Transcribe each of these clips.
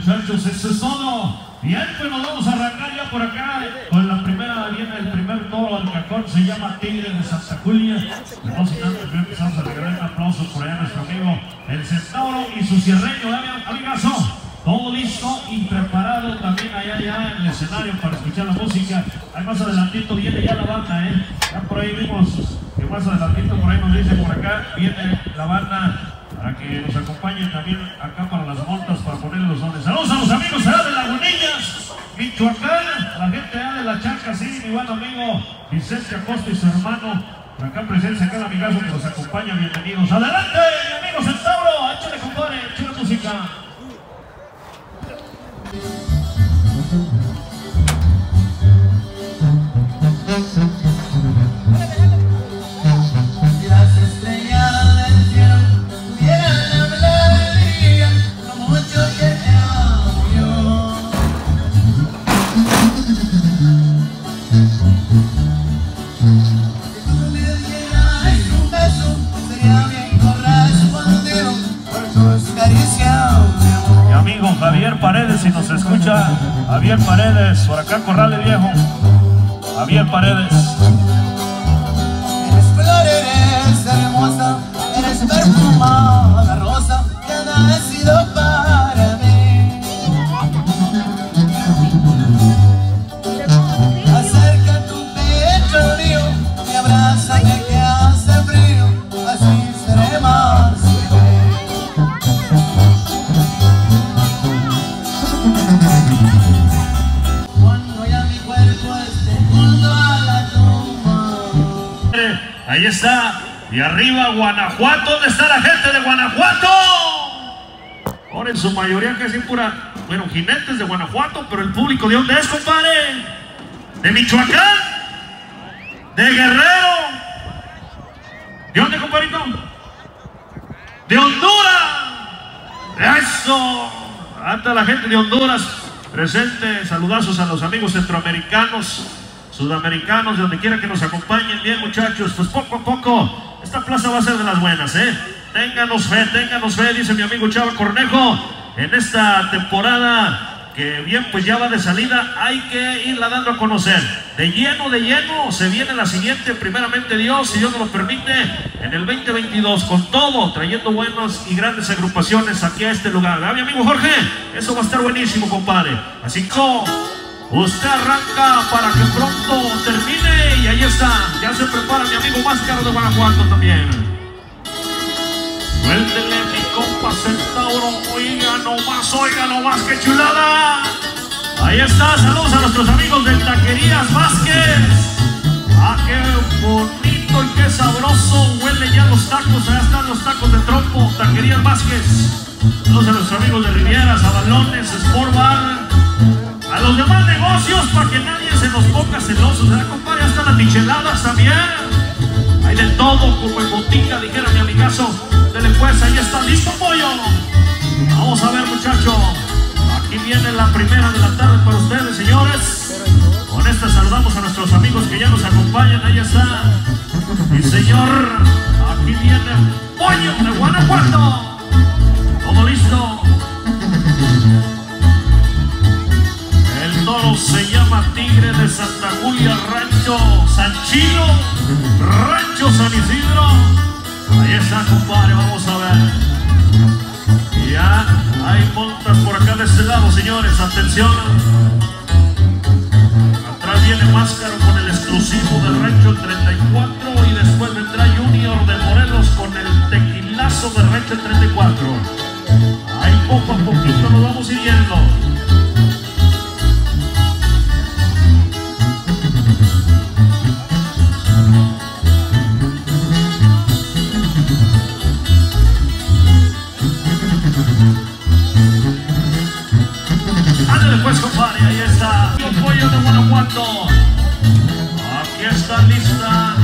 Eso es todo. Bien, pues nos vamos a arrancar ya por acá con la primera, viene el primer toro al cacón, se llama Tigre de Santa Julia. No sin antes empezamos a regalar un aplauso por allá a nuestro amigo el Centauro y su cierreño, ¿eh, amigazo. Todo listo y preparado también allá ya en el escenario para escuchar la música. Ahí más adelantito viene ya la banda, ¿eh? Ya por ahí vimos que más adelantito por ahí nos dice por acá viene la banda para que nos acompañen también acá para las montas para poner los dones. Saludos a los amigos allá de Lagunillas, Michoacán, la gente allá de la Chanca, sí, mi buen amigo Vicente Acosta y su hermano. Por acá presencia el amigazo que nos acompaña, bienvenidos. Adelante, mi amigo Centauro, échale compadre, échale música. Javier Paredes, si nos escucha, Javier Paredes, por acá Corrale Viejo. Javier Paredes. Eres flor, eres hermosa, eres perfumada rosa que ha nacido para Ahí está. Y arriba Guanajuato. ¿Dónde está la gente de Guanajuato? Ahora en su mayoría casi pura, bueno, jinetes de Guanajuato, pero el público de dónde es, compadre? ¿De Michoacán? ¿De Guerrero? ¿De dónde, compadrito? ¡De Honduras! ¡Eso! Hasta la gente de Honduras presente. Saludazos a los amigos centroamericanos, sudamericanos, de donde quiera que nos acompañen. Bien, muchachos, pues poco a poco esta plaza va a ser de las buenas, ¿eh? Ténganos fe, ténganos fe, dice mi amigo Chava Cornejo. En esta temporada que bien, pues ya va de salida, hay que irla dando a conocer. De lleno, de lleno, se viene la siguiente, primeramente Dios, si Dios nos lo permite, en el 2022, con todo, trayendo buenas y grandes agrupaciones aquí a este lugar. ¿verdad, mi amigo Jorge? Eso va a estar buenísimo, compadre. Así que usted arranca para que pronto termine y ahí está. Ya se prepara mi amigo Máscaro de Guanajuato también. Suéltele mi compa Centauro, oiga nomás, oiga nomás, qué chulada. Ahí está, saludos a nuestros amigos de Taquerías Vázquez. Ah, qué bonito y qué sabroso huele ya los tacos, allá están los tacos de trompo, Taquerías Vázquez. Saludos a nuestros amigos de Rivieras, a Balones, Sport Bar. A los demás negocios, para que nadie se nos ponga celoso, ¿verdad, compadre? Hasta las micheladas también. Hay de todo, como en botica, dijera mi amigazo. Dele pues, ahí está, listo pollo. Vamos a ver, muchachos. Aquí viene la primera de la tarde para ustedes, señores. Con esta saludamos a nuestros amigos que ya nos acompañan. Ahí está. Y señor, aquí viene pollo de Guanajuato. Todo listo. Se llama Tigre de Santa Julia, Rancho San Chilo, Rancho San Isidro. Ahí está, compadre, vamos a ver. Ya hay montas por acá de este lado, señores, atención. Atrás viene Máscaro con el exclusivo del Rancho 34 y después vendrá Junior de Morelos con el tequilazo del Rancho 34. Ahí poco a poquito nos vamos siguiendo. Ahí está. El pollo de Guanajuato. Aquí está lista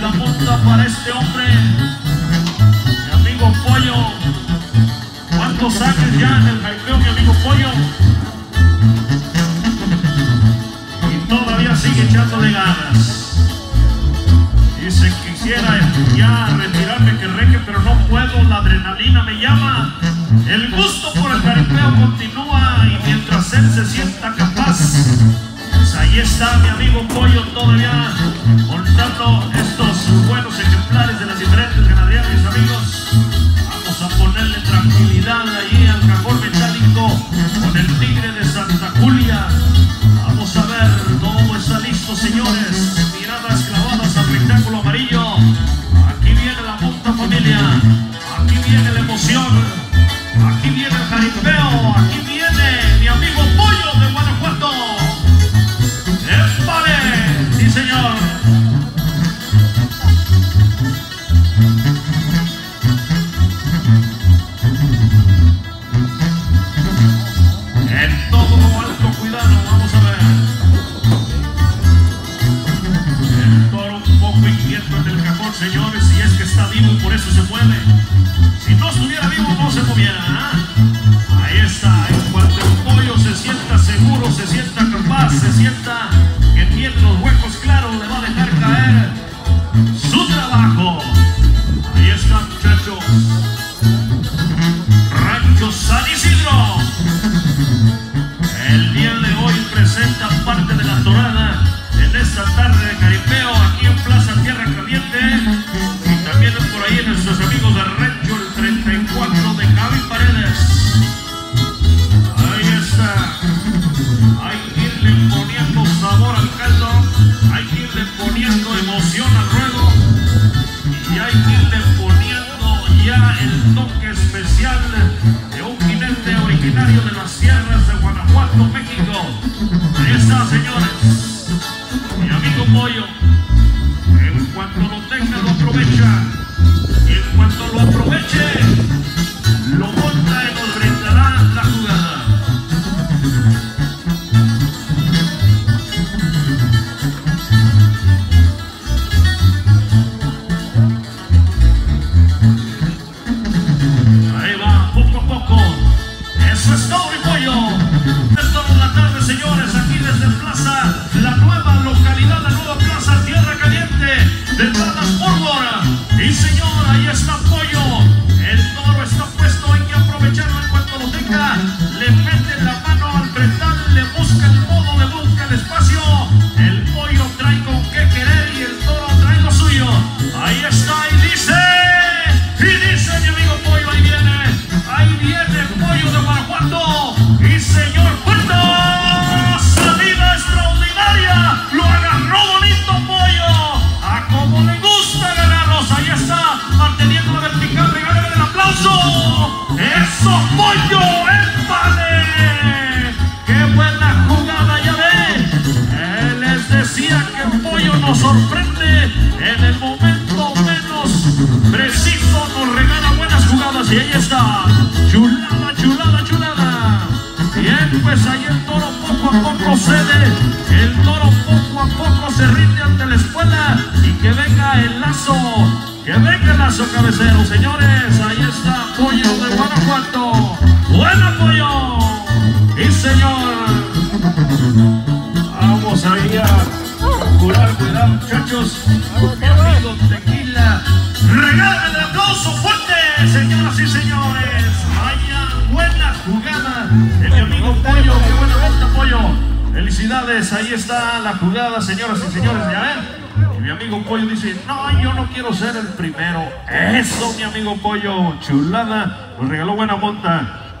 la monta para este hombre. Mi amigo Pollo. ¿Cuántos años ya en el jaipeo, mi amigo Pollo? Y todavía sigue echándole ganas. Dice quisiera ya retirarme que reque, pero no puedo, la adrenalina me llama. El gusto por el caripeo continúa y mientras él se sienta capaz, pues ahí está mi amigo Pollo todavía montando estos buenos ejemplares de las diferentes ganaderías, mis amigos. Vamos a ponerle tranquilidad ahí al cajón metálico con el tigre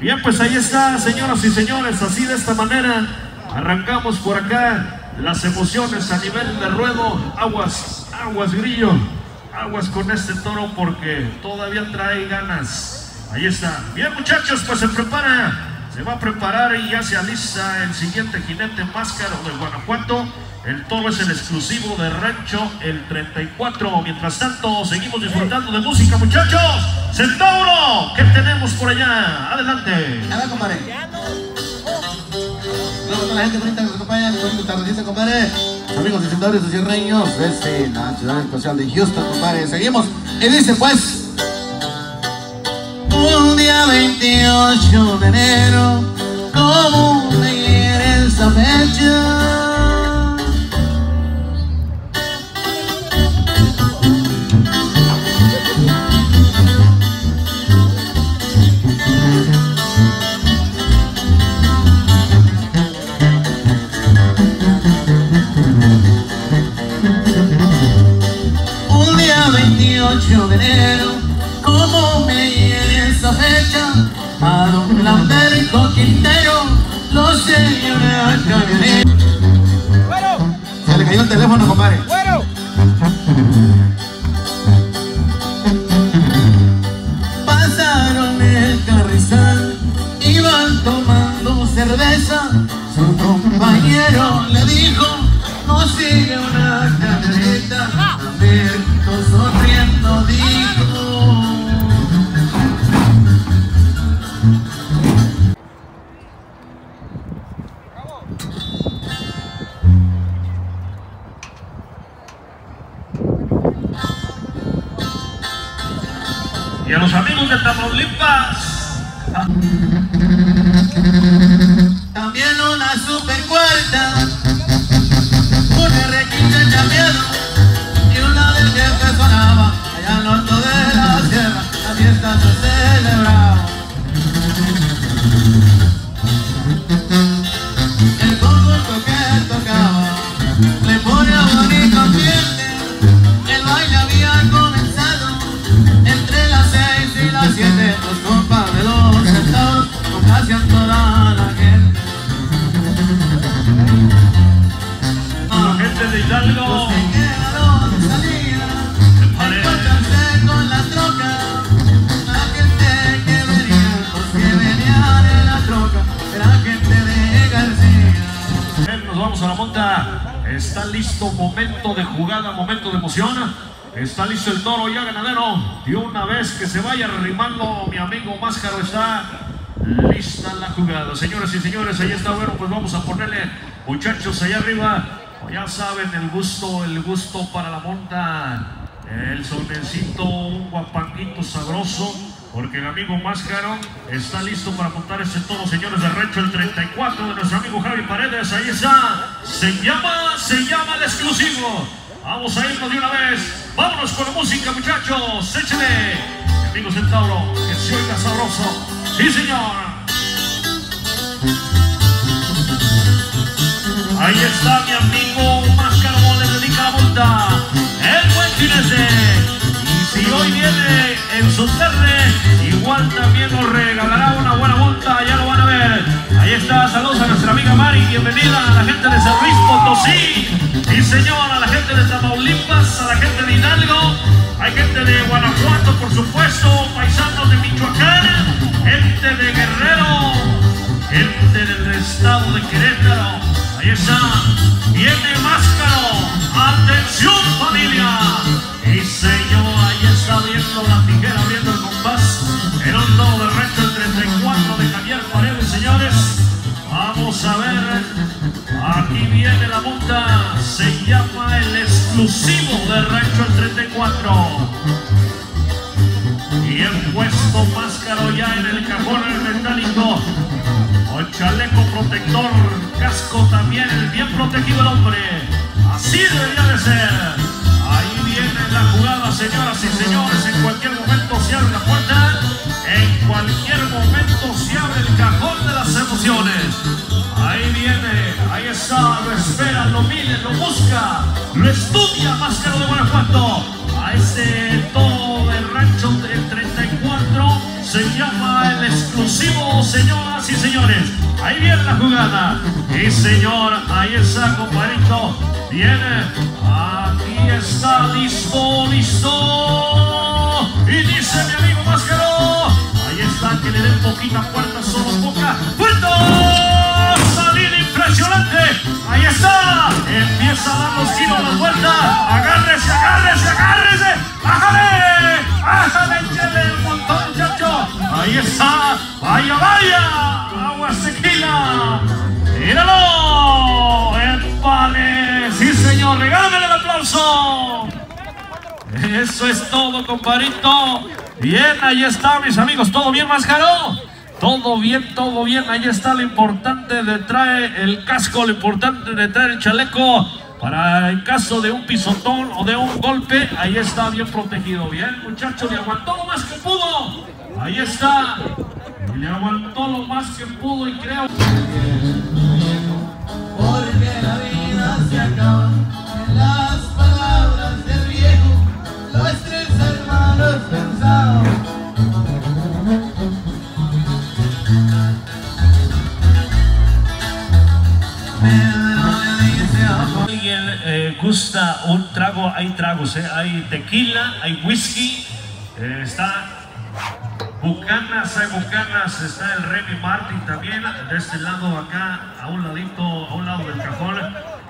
Bien, pues ahí está, señoras y señores, así de esta manera arrancamos por acá las emociones a nivel de ruedo. Aguas, aguas grillo, aguas con este toro porque todavía trae ganas. Ahí está. Bien, muchachos, pues se prepara. Se va a preparar y ya se alista el siguiente jinete máscaro de Guanajuato. El toro es el exclusivo de Rancho el 34. Mientras tanto, seguimos disfrutando de música, muchachos. Centauro, ¿qué tenemos por allá? Adelante. Nada, compadre. Vamos con la gente bonita que nos acompaña. Bonita tardecita, compadre. Amigos de Centauro y Cierreños desde la ciudad espacial de Houston, compadre. Seguimos. Y dice, pues. Un día 28 de enero, ¿cómo me quieres saber yo? 28 de enero, como me hiere esa fecha, a don Lamberto Quintero, lo sé una camioneta. ¡Güero! Se le cayó el teléfono, compadre. ¡Güero! Pasaron el carrizal, iban tomando cerveza. Su compañero le dijo, vamos a la monta. Está listo, momento de jugada, momento de emoción. Está listo el toro ya ganadero. Y una vez que se vaya arrimando, mi amigo Máscaro está lista la jugada. Señoras y señores, ahí está. Bueno, pues vamos a ponerle, muchachos, allá arriba. Ya saben, el gusto, el gusto para la monta. El sonecito, un guapanguito sabroso. Porque el amigo Máscaro está listo para montar ese toro, señores de Recho, el 34 de nuestro amigo Javi Paredes. Ahí está. Se llama, se llama el exclusivo. Vamos a irnos de una vez. Vámonos con la música, muchachos. Échale. Mi amigo Centauro, que se oiga sabroso. Sí, señor. Ahí está mi amigo Máscaro, le dedica la multa. El buen jinete. Si hoy viene en su tarde, igual también nos regalará una buena multa, ya lo van a ver. Ahí está, saludos a nuestra amiga Mari, bienvenida a la gente de San Luis Potosí. Y señor, a la gente de Tamaulipas, a la gente de Hidalgo, hay gente de Guanajuato, por supuesto, paisanos de Michoacán, gente de Guerrero, gente del estado de Querétaro. Ahí está, viene Máscaro. Atención familia. Y señor, ahí está viendo la tijera, abriendo el compás. Un todo de recto el 34 de Javier Paredes, señores. Vamos a ver. Aquí viene la multa. Se llama el exclusivo de Rancho el 34. Y el puesto máscaro ya en el cajón el metálico. Con chaleco protector, casco también, el bien protegido el hombre. Así debería de ser. Ahí viene la jugada, señoras y señores. En cualquier momento se abre la puerta. En cualquier momento se abre el cajón de las emociones. Ahí viene, ahí está, lo espera, lo mide, lo busca, lo estudia, Máscaro de Guanajuato. A ese todo de rancho del 34 se llama el exclusivo, señoras y señores. Ahí viene la jugada. Y señor, ahí está, compadrito. Viene, aquí está, listo, listo. Empieza a dar los kilos la vuelta. Agárrese, agárrese, agárrese. Bájale. Bájale, échale un montón, muchacho. Ahí está. Vaya, vaya. Agua tequila. Míralo. Empale. Sí, señor. Regálame el aplauso. Eso es todo, compadrito. Bien, ahí está, mis amigos. ¿Todo bien, Máscaro? Todo bien, todo bien. Ahí está lo importante de traer el casco, lo importante de traer el chaleco. Para en caso de un pisotón o de un golpe, ahí está bien protegido. Bien, muchachos, le aguantó lo más que pudo. Ahí está. Le aguantó lo más que pudo y creo. Porque la vida se acaba las palabras del viejo, Eh, gusta un trago, hay tragos, eh. hay tequila, hay whisky, eh, está Bucanas, hay Bucanas, está el Remy Martin también, de este lado acá, a un ladito, a un lado del cajón,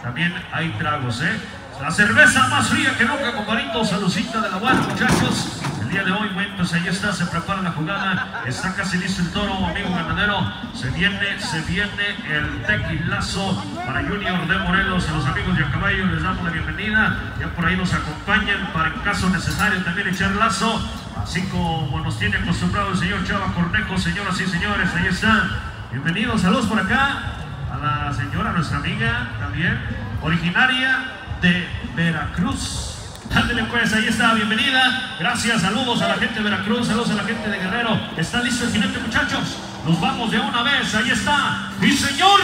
también hay tragos, ¿eh? La cerveza más fría que nunca, compadrito, saludcita de la buena, muchachos. El día de hoy, bueno, pues ahí está, se prepara la jugada, está casi listo el toro, amigo ganadero. Se viene, se viene el tequilazo para Junior de Morelos, a los amigos de a caballo les damos la bienvenida. Ya por ahí nos acompañan para en caso necesario también echar lazo. Así como nos tiene acostumbrado el señor Chava Cornejo, señoras y señores, ahí está. Bienvenidos, saludos por acá a la señora, nuestra amiga también, originaria de Veracruz. Ándale pues, ahí está, bienvenida. Gracias, saludos a la gente de Veracruz, saludos a la gente de Guerrero. ¿Está listo el jinete, muchachos? Nos vamos de una vez, ahí está. Y señor,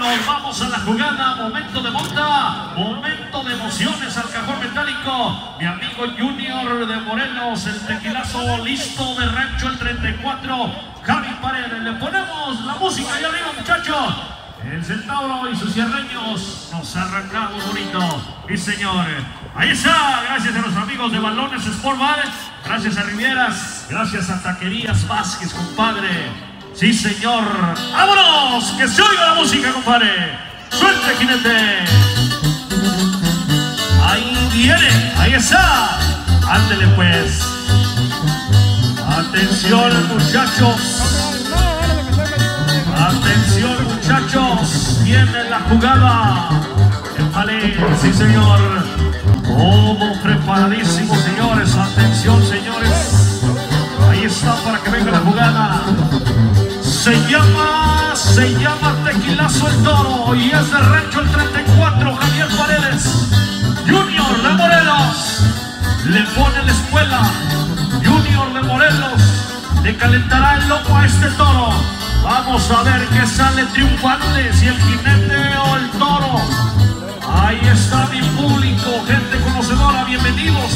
nos vamos a la jugada. Momento de monta, momento de emociones al cajón metálico. Mi amigo Junior de Morelos, el tequilazo listo de rancho el 34. Javi Paredes, le ponemos la música ahí arriba, muchachos. El Centauro y sus cierreños nos arrancamos bonito. Y señor, ahí está. Gracias a nuestros amigos de Balones Sport Bar. Gracias a Rivieras. Gracias a Taquerías Vázquez, compadre. Sí, señor. ¡Vámonos! ¡Que se oiga la música, compadre! ¡Suerte, jinete! Ahí viene. Ahí está. Ándele, pues. Atención, muchachos. Atención muchachos, viene la jugada. Empale, sí señor. Todo preparadísimo señores. Atención señores. Ahí está para que venga la jugada. Se llama, se llama Tequilazo el Toro y es de Rancho el 34, Javier Paredes. Junior de Morelos. Le pone la escuela. Junior de Morelos. Le calentará el lomo a este toro. Vamos a ver qué sale triunfante, si el jinete o el toro. Ahí está mi público, gente conocedora, bienvenidos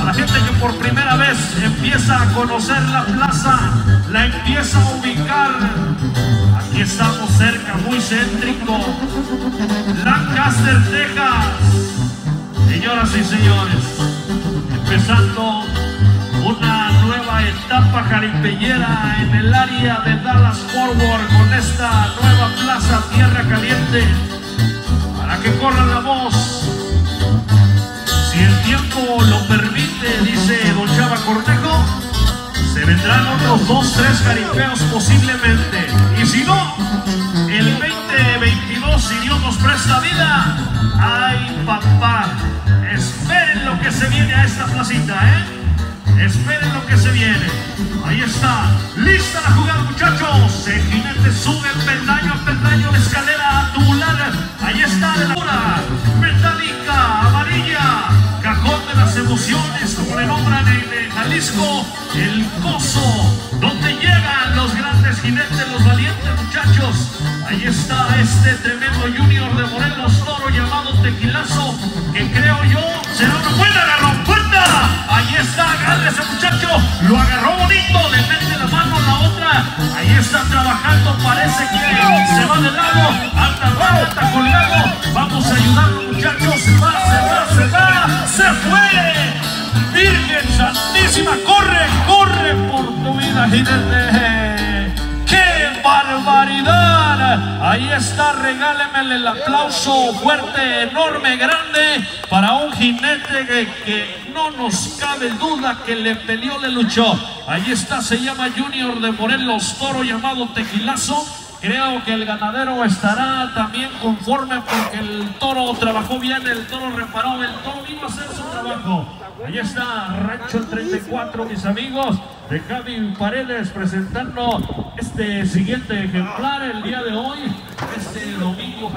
a la gente que por primera vez empieza a conocer la plaza, la empieza a ubicar. Aquí estamos cerca, muy céntrico. Lancaster, Texas. Señoras y señores, empezando una nueva etapa jaripeñera en el área de Dallas Forward con esta nueva plaza Tierra Caliente para que corra la voz. Si el tiempo lo permite dice Don Chava Cornejo se vendrán otros dos, tres jaripeos posiblemente. Y si no el 2022 si Dios nos presta vida ay papá esperen lo que se viene a esta placita eh Esperen lo que se viene. Ahí está. Lista la jugada, muchachos. El jinete sube peldaño a peldaño de escalera tubular. Ahí está la pura. Metálica, amarilla. Cajón de las emociones, como le nombran en Jalisco. El coso. Donde llegan los grandes jinetes, los valientes muchachos. Ahí está este tremendo Junior de Morelos Toro llamado Tequilazo. Que creo yo será una buena agarrón. Se va de lado. Anda raro, está colgado. Vamos a ayudarlo, muchachos. Se va, se va, se va. Se fue. Virgen Santísima, corre, corre por tu vida, jinete. ¡Qué barbaridad! Ahí está, regálemele el aplauso fuerte, enorme, grande para un jinete que no nos cabe duda que le peleó, le luchó. Ahí está, se llama Junior de Morelos Toro llamado Tequilazo. Creo que el ganadero estará también conforme porque el toro trabajó bien, el toro reparó, el toro vino a hacer su trabajo. Ahí está Rancho 34, mis amigos de Javi Paredes presentando este siguiente ejemplar el día de hoy, este domingo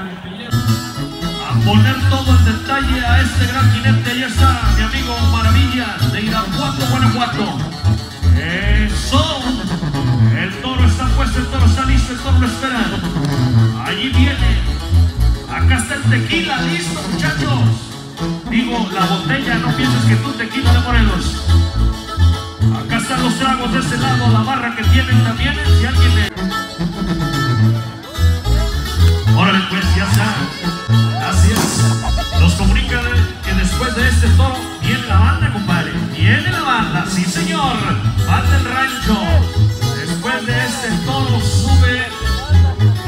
A poner todo el detalle a este gran jinete, ahí está mi amigo Maravilla de Irapuato, Guanajuato. Eso, el toro está puesto, el toro está listo, el toro lo espera. Allí viene. Acá está el tequila, listo, muchachos. Digo, la botella, no pienses que tú tequila de Morelos. Acá están los tragos de ese lado, la barra que tienen también. Si alguien le... Órale, pues, ya está. Gracias. Nos comunica que después de este toro viene la banda, compadre. Viene la banda, sí señor. Banda el rancho. Después de este toro sube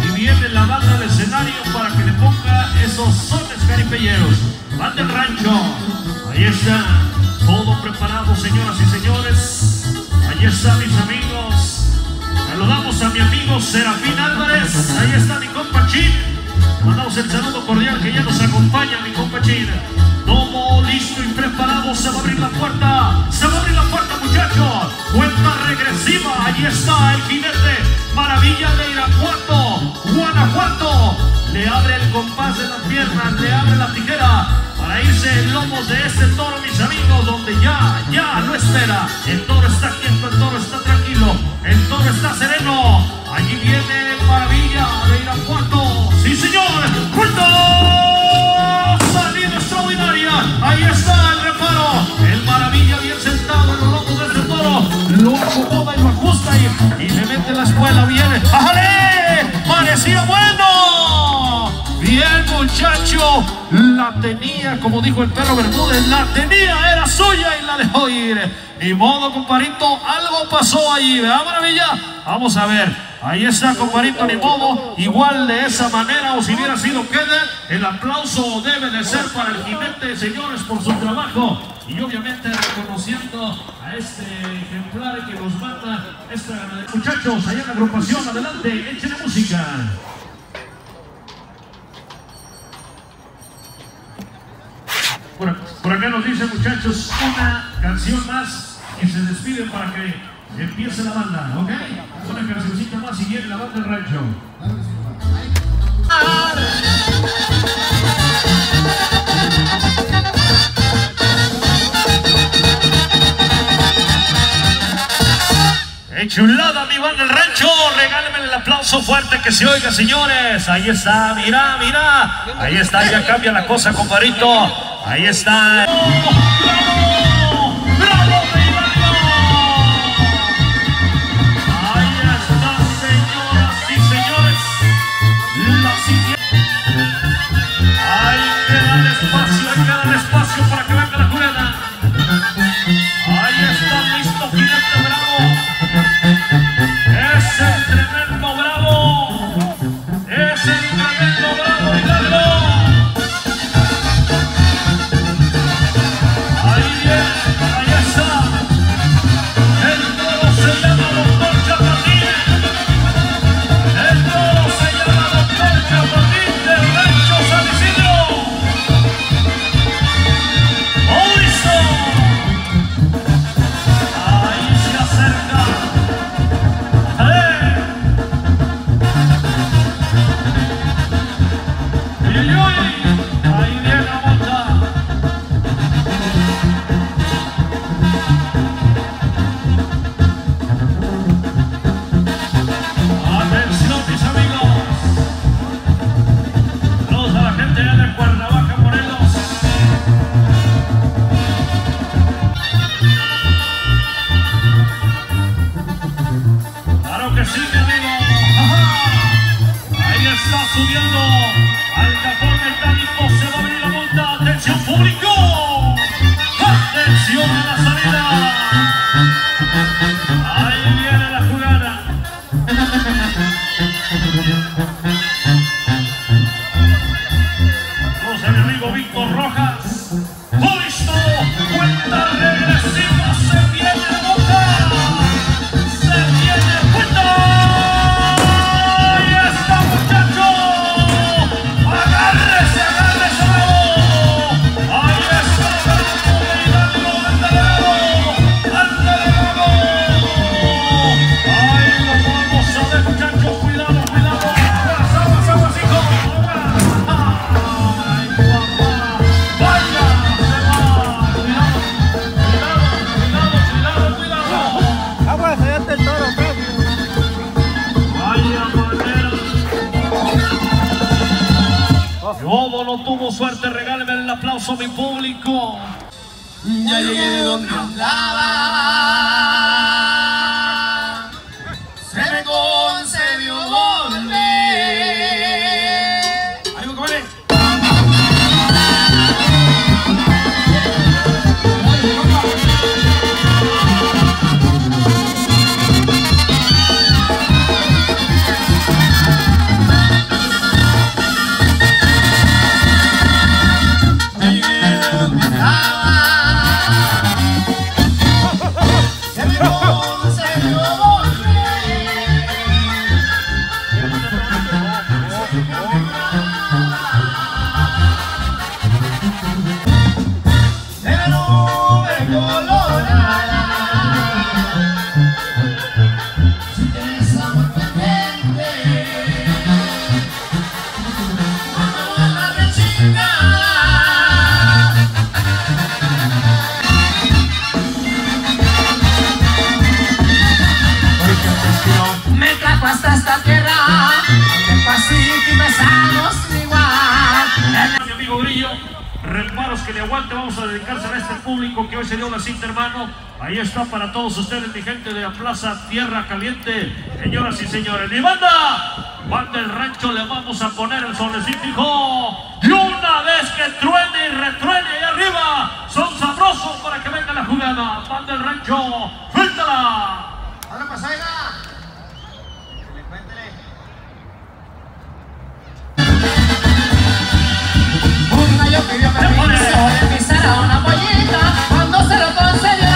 y viene la banda del escenario para que le ponga esos sones caripelleros. Van del rancho. Ahí está. Todo preparado, señoras y señores. Ahí están mis amigos. Saludamos a mi amigo Serafín Álvarez. Ahí está mi compa Chin. Mandamos el saludo cordial que ya nos acompaña mi compa Chin. Todo listo y preparado. Se va a abrir la puerta. Cuenta regresiva. Ahí está el jinete. Maravilla de Irapuato, Guanajuato. Le abre el compás de las piernas, le abre la tijera para irse en lomos de este toro, mis amigos, donde ya, ya lo espera. El toro está quieto, el toro está tranquilo, el toro está sereno. ¡Parecía bueno! Bien, muchacho. La tenía, como dijo el perro Bermúdez, la tenía, era suya y la dejó ir. Ni modo, comparito, algo pasó allí, ¿verdad, maravilla? Vamos a ver. Ahí está, comparito, ni modo. Igual de esa manera, o si hubiera sido queda, el aplauso debe de ser para el jinete, señores, por su trabajo. Y obviamente reconociendo a este ejemplar que nos mata esta ganadería. Muchachos, allá en la agrupación, adelante, échenle música. Por, por acá nos dicen muchachos una canción más y se despiden para que empiece la banda, ¿ok? Una cancioncita más y viene la banda del rancho. ¡Eh, chulada, mi banda del rancho! Regálenme el aplauso fuerte que se oiga, señores. Ahí está, mira, mira. Ahí está, ya cambia la cosa, compadrito. Ahí está. Para que que le aguante, vamos a dedicarse a este público que hoy se dio la cinta, hermano. Ahí está para todos ustedes, mi gente de la Plaza Tierra Caliente, señoras y señores. Mi banda, banda del rancho, le vamos a poner el solecito, hijo. Y una vez que truene y retruene ahí arriba, son sabrosos para que venga la jugada. Banda del rancho, suéltala. Ahora pues oiga. Gallo pidió permiso de a una pollita. Cuando se lo concedió,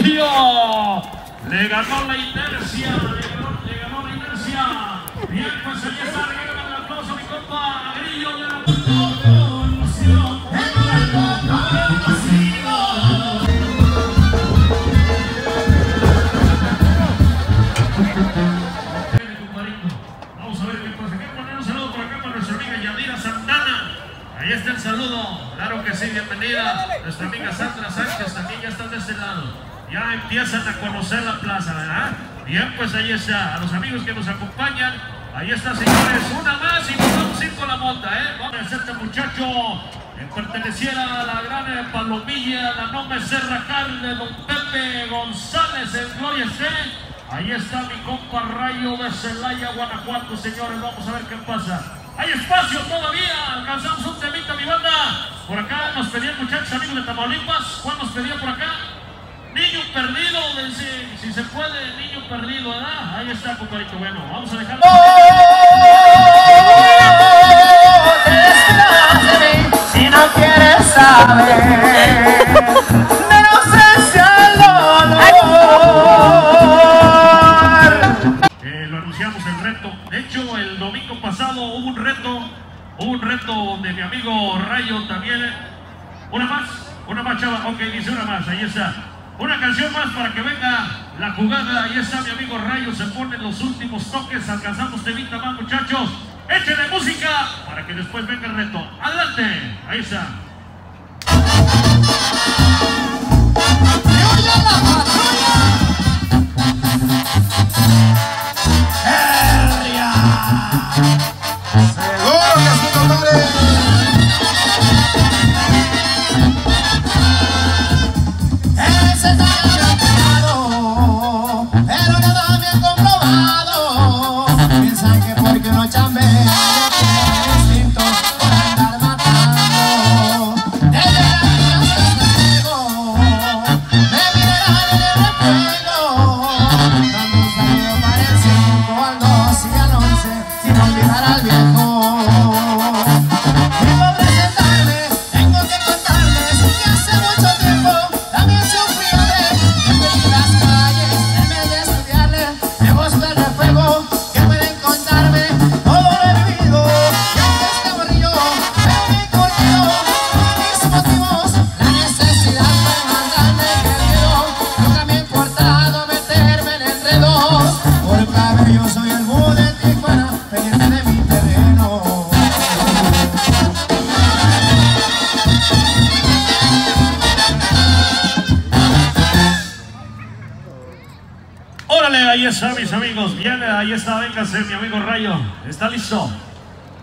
Le ganó la inercia, le ganó, la inercia. Bien, pues ahí está, regálame el aplauso a mi compa Grillo de la. Vamos a ver qué pasa. Quiero poner un saludo por acá para nuestra amiga Yadira Santana. Ahí está el saludo. Claro que sí, bienvenida. Nuestra amiga Sandra Sánchez también ya está de este lado. Ya empiezan a conocer la plaza, ¿verdad? Bien, pues ahí está. A los amigos que nos acompañan. Ahí está, señores. Una más y nos vamos a ir con la monta, ¿eh? Vamos a este muchacho. eh, perteneciera a la gran eh, palomilla, la nombre Serracal de don Pepe González en Gloria esté. Ahí está mi compa Rayo de Celaya, Guanajuato, señores. Vamos a ver qué pasa. Hay espacio todavía. Alcanzamos un temita, mi banda. Por acá nos pedían muchachos amigos de Tamaulipas. ¿Cuál nos pedía por acá? Niño perdido, dice, si se puede, niño perdido, ¿verdad? Ahí está, compadrito. Bueno, vamos a dejar. te despidas de mí si no quieres saber de la ausencia del dolor. Eh, lo anunciamos el reto. De hecho, el domingo pasado hubo un reto, hubo un reto de mi amigo Rayo también. Una más, una más, chava. Ok, dice una más, ahí está. Una canción más para que venga la jugada. Ahí está mi amigo Rayo, se ponen los últimos toques. Alcanzamos temita más, muchachos. Échenle música para que después venga el reto. Adelante, ahí está. Seguro que sí, Cabello soy el de Tijuana, pendiente de mi terreno. Órale, ahí está, mis amigos. Viene, ahí está, véngase, mi amigo Rayo. ¿Está listo?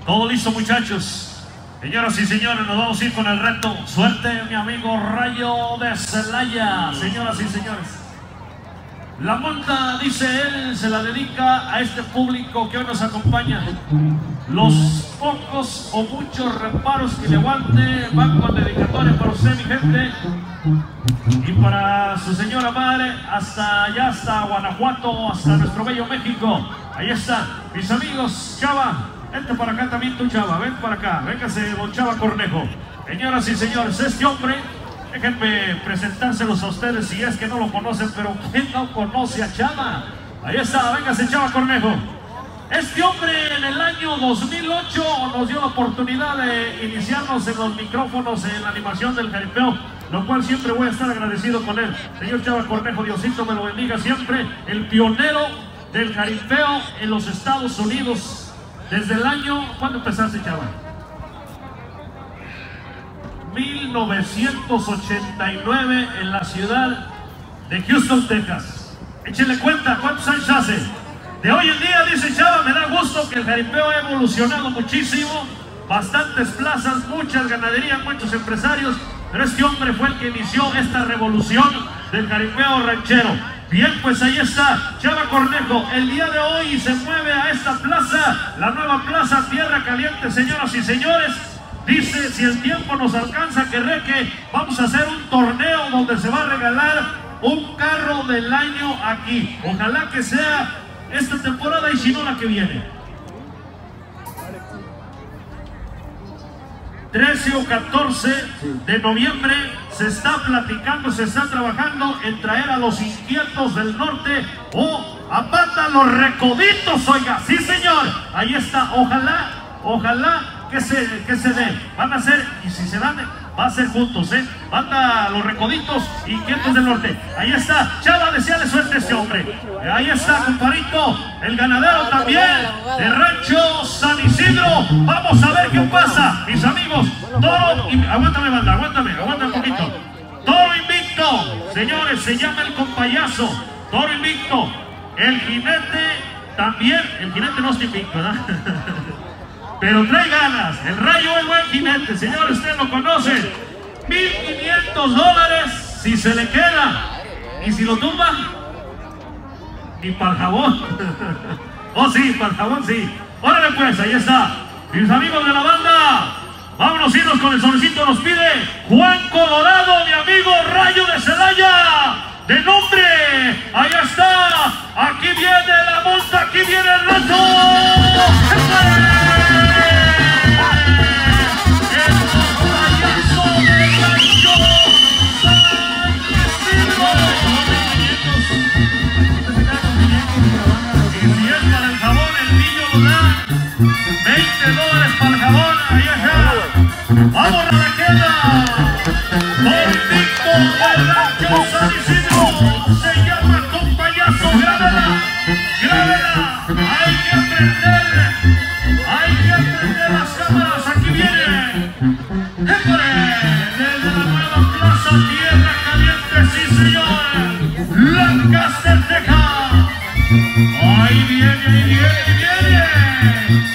Todo listo, muchachos. Señoras y señores, nos vamos a ir con el reto. Suerte, mi amigo Rayo de Celaya. Señoras y señores. La monta, dice él, se la dedica a este público que hoy nos acompaña. Los pocos o muchos reparos que le aguante van con dedicatoria para usted, mi gente. Y para su señora madre, hasta allá, hasta Guanajuato, hasta nuestro bello México. Ahí está, mis amigos, Chava, vente para acá también tú, Chava, ven para acá, véngase, don Chava Cornejo. Señoras y señores, este hombre Déjenme presentárselos a ustedes si es que no lo conocen, pero ¿quién no conoce a Chava? Ahí está, véngase Chava Cornejo. Este hombre en el año 2008 nos dio la oportunidad de iniciarnos en los micrófonos en la animación del jaripeo, lo cual siempre voy a estar agradecido con él. Señor Chava Cornejo, Diosito me lo bendiga siempre, el pionero del jaripeo en los Estados Unidos. Desde el año, ¿cuándo empezaste Chava? 1989 en la ciudad de Houston, Texas. Échenle cuenta cuántos años hace. De hoy en día, dice Chava, me da gusto que el jaripeo ha evolucionado muchísimo. Bastantes plazas, muchas ganaderías, muchos empresarios. Pero este hombre fue el que inició esta revolución del jaripeo ranchero. Bien, pues ahí está Chava Cornejo. El día de hoy se mueve a esta plaza, la nueva plaza Tierra Caliente, señoras y señores. Dice, si el tiempo nos alcanza, que reque, vamos a hacer un torneo donde se va a regalar un carro del año aquí. Ojalá que sea esta temporada y si no la que viene. 13 o 14 de noviembre se está platicando, se está trabajando en traer a los inquietos del norte. O a pata los recoditos, oiga, sí señor, ahí está, ojalá, ojalá que se, que se den. Van a ser, y si se dan, va a ser juntos, ¿eh? Banda Los Recoditos y Quietos del Norte. Ahí está, Chava, deseale suerte a este hombre. Ahí está, comparito, el ganadero también, de Rancho San Isidro. Vamos a ver qué pasa, mis amigos. Toro, aguántame, banda, aguántame, aguántame un poquito. Toro invicto, señores, se llama el compayazo. Toro invicto. El jinete también, el jinete no está invicto, ¿verdad? pero trae ganas. El Rayo es buen jinete, señor, usted lo conoce. 1500 dólares si se le queda. Y si lo tumba, y para jabón. oh, sí, para jabón, sí. Órale, pues, ahí está. Mis amigos de la banda, vámonos irnos con el solecito. Nos pide Juan Colorado, mi amigo Rayo de Celaya. De nombre, ahí está. Aquí viene la monta, aquí viene el reto. ¡Vamos a la queda! Del Rancho San Isidro se llama compañazo, grábela, grábela, hay que aprender, hay que aprender las cámaras, aquí viene. Desde la nueva Plaza Tierra Caliente, sí señor, Lancaster, Texas, ahí viene, ahí viene, ahí viene,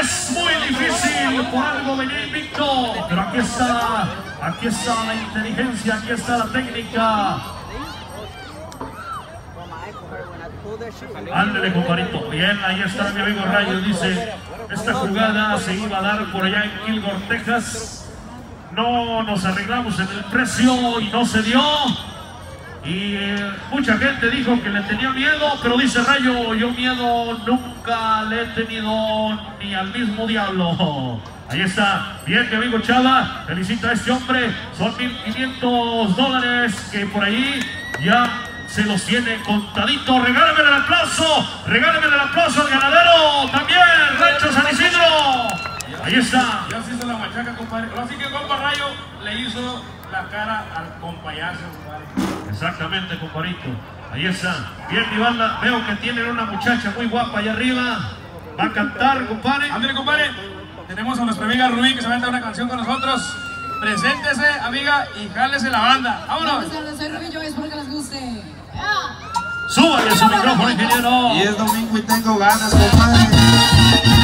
es muy difícil. Por algo invicto. Pero aquí está, aquí está la inteligencia, aquí está la técnica. Ándale, compadrito. Bien, ahí está mi amigo Rayo. Dice, esta jugada se iba a dar por allá en Kilgore, Texas. No nos arreglamos en el precio y no se dio. Y eh, mucha gente dijo que le tenía miedo, pero dice Rayo, yo miedo nunca le he tenido ni al mismo diablo. Ahí está, bien mi amigo Chava, felicita a este hombre, son 1.500 dólares que por ahí ya se los tiene contadito. Regálame el aplauso, regálame el aplauso al ganadero, también Rancho San Isidro. Ahí está. Ya se hizo la machaca, compadre. Así que compa Rayo le hizo la cara al compayazo, compadre. Exactamente, compadrito. Ahí está. Bien, mi banda. Veo que tienen una muchacha muy guapa allá arriba. Va a cantar, compadre. Ándale, compadre. Tenemos a nuestra amiga Rubí que se va a entrar una canción con nosotros. Preséntese, amiga, y jálese la banda. ¡Vámonos! Buenas tardes, soy Rubí, yo espero que les guste. Súbale su micrófono, ingeniero. Y es domingo y tengo ganas, compadre.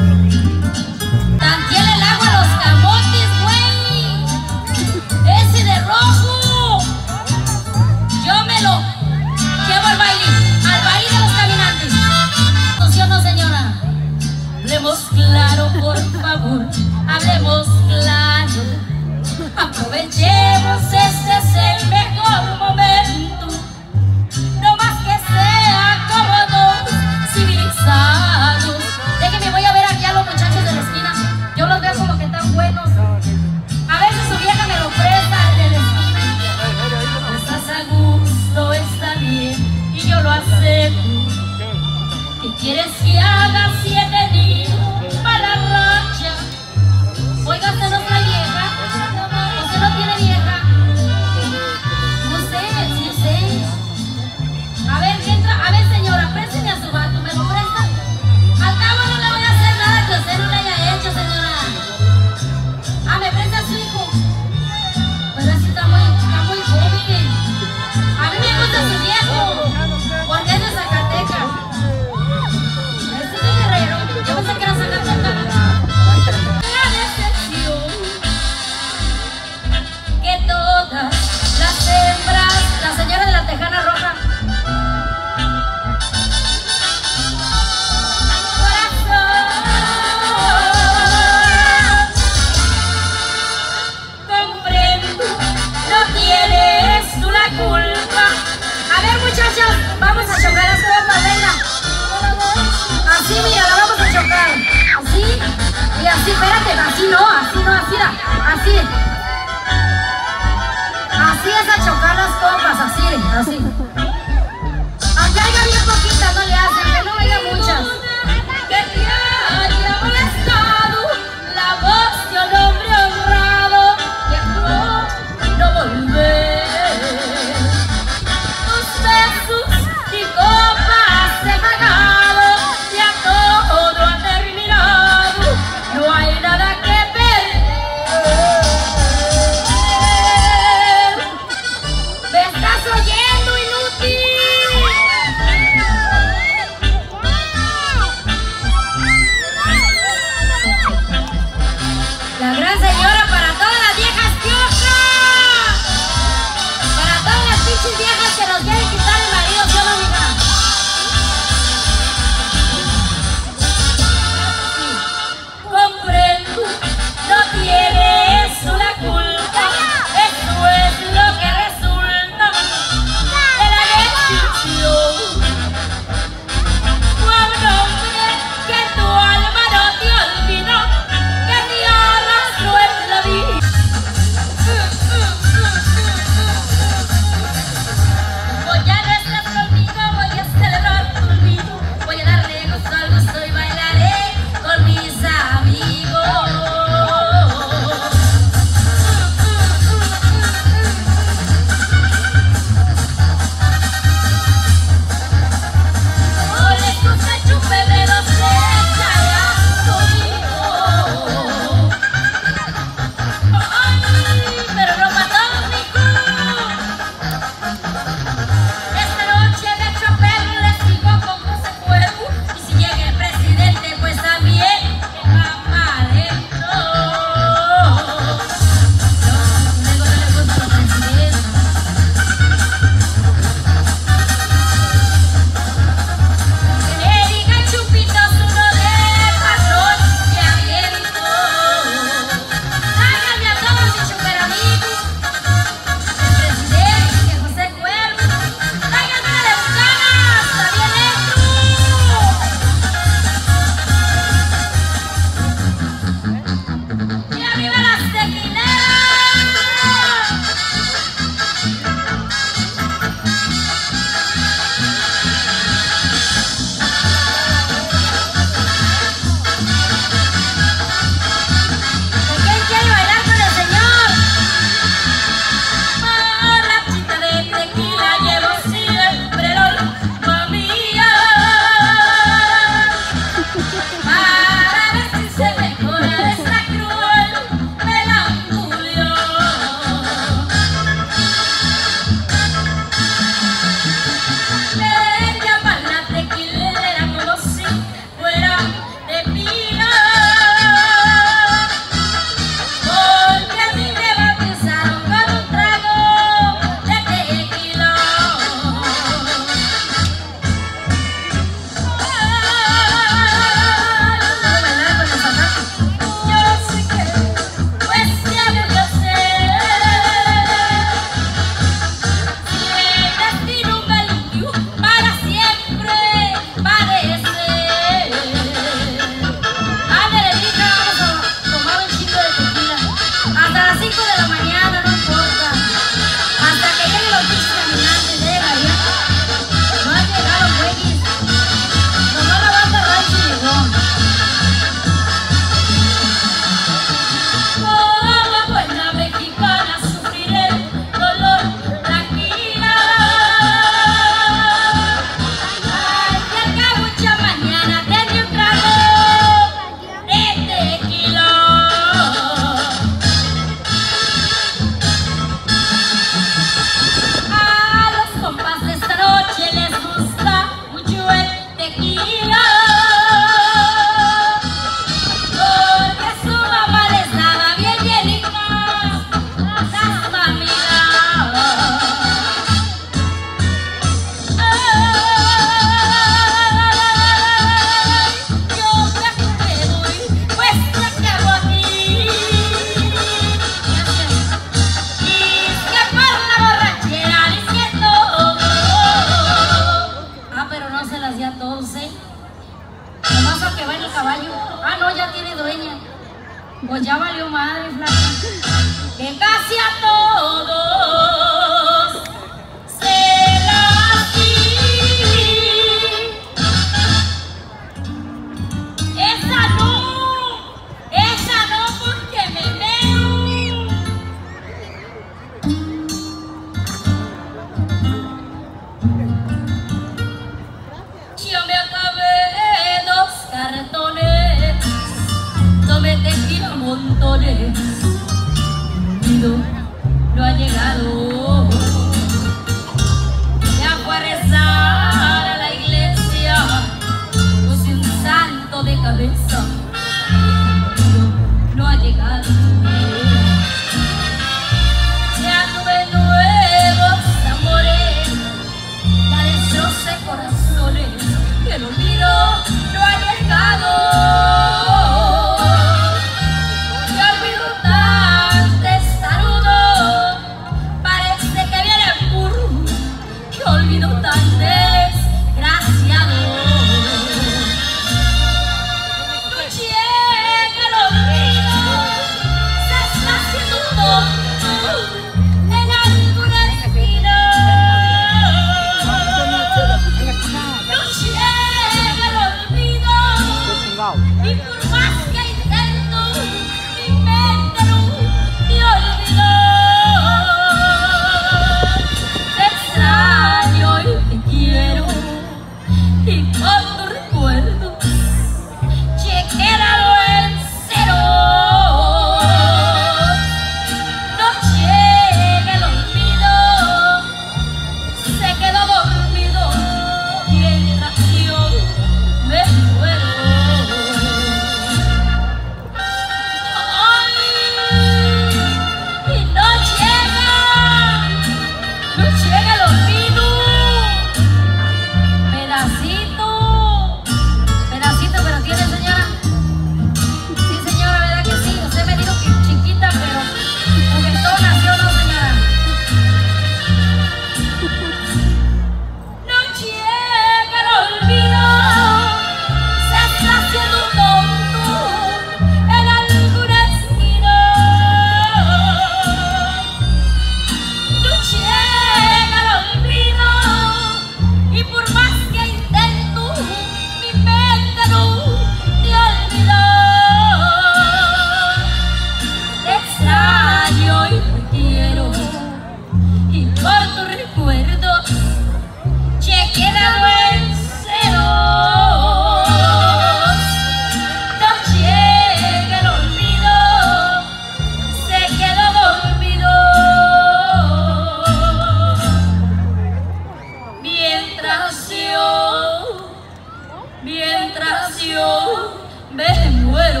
yo me muero.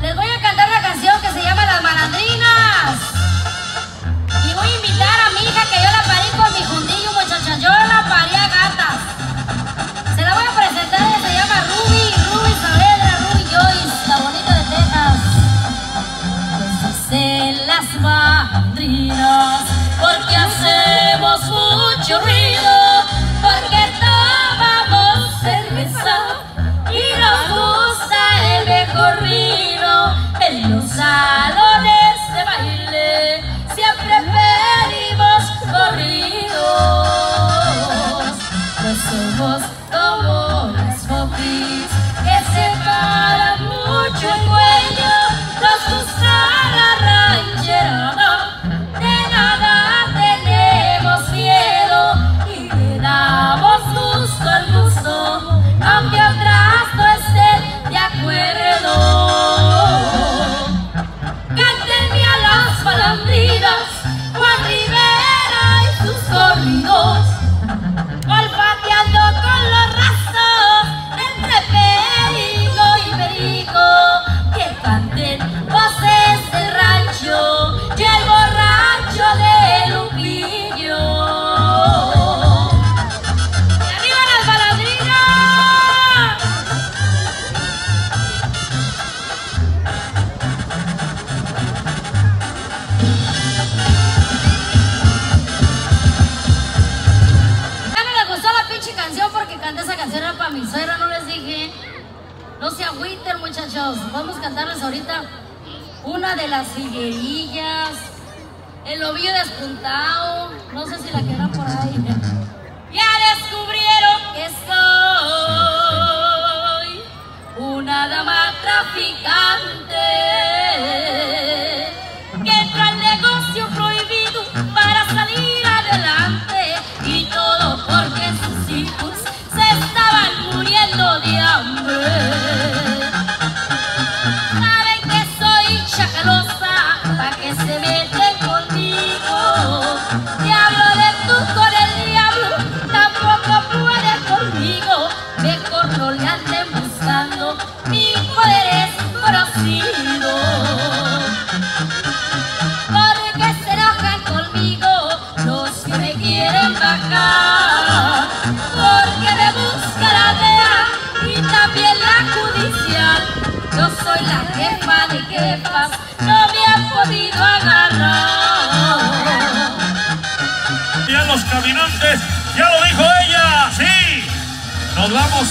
Les voy a cantar una canción que se llama Las Malandrinas. Y voy a invitar a mi hija que yo la parí con mi juntillo, muchacha. Yo la parí a gatas. Se la voy a presentar, se llama Ruby, Ruby Saavedra, Ruby Joyce, la bonita de Texas. Pues las malandrinas, porque así Chorrillo.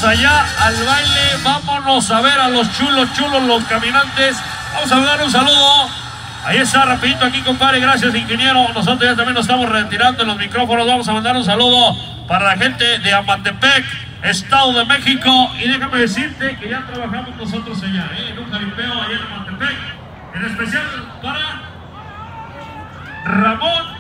Allá al baile, vámonos a ver a los chulos, chulos, los caminantes. Vamos a dar un saludo. Ahí está, rapidito aquí, compadre. Gracias, ingeniero. Nosotros ya también nos estamos retirando los micrófonos. Vamos a mandar un saludo para la gente de Amatepec, Estado de México. Y déjame decirte que ya trabajamos nosotros allá, ¿eh? en un jaripeo allá en Amatepec. En especial para Ramón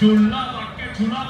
졸라 맞게 졸라